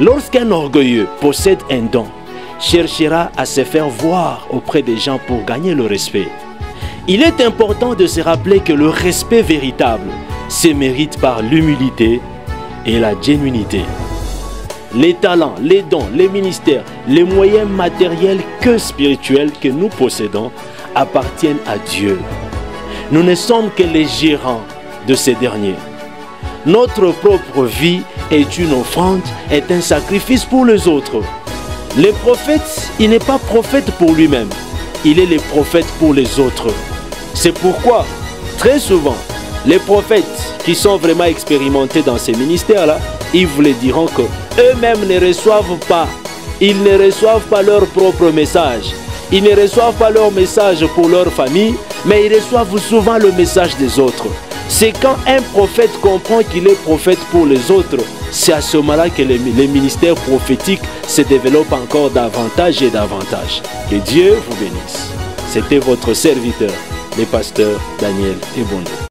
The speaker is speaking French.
Lorsqu'un orgueilleux possède un don, cherchera à se faire voir auprès des gens pour gagner le respect. Il est important de se rappeler que le respect véritable se mérite par l'humilité et la génuinité. Les talents, les dons, les ministères, les moyens matériels que spirituels que nous possédons appartiennent à Dieu. Nous ne sommes que les gérants de ces derniers. Notre propre vie est une offrande, est un sacrifice pour les autres. Le prophète, il n'est pas prophète pour lui-même, il est le prophète pour les autres. C'est pourquoi, très souvent, les prophètes qui sont vraiment expérimentés dans ces ministères-là, ils vous les diront que eux-mêmes ne reçoivent pas, ils ne reçoivent pas leur propre message. Ils ne reçoivent pas leur message pour leur famille, mais ils reçoivent souvent le message des autres. C'est quand un prophète comprend qu'il est prophète pour les autres, c'est à ce moment-là que les, ministères prophétiques se développent encore davantage et davantage. Que Dieu vous bénisse. C'était votre serviteur, le pasteur Daniel Ebondo.